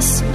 Christmas.